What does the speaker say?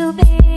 to be